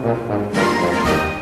Música